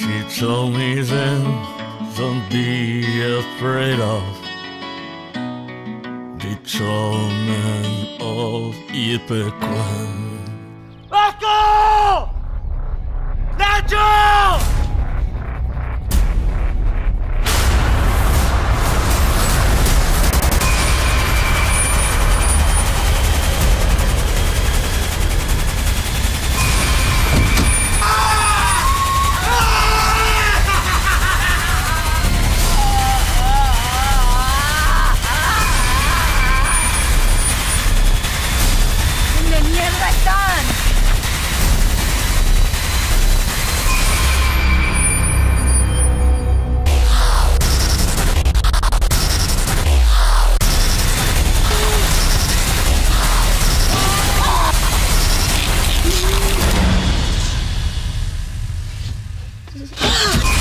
She told me then, don't be afraid of the torment of Ipequan. Echo! Nacho! ¿Dónde mierda están? Ah!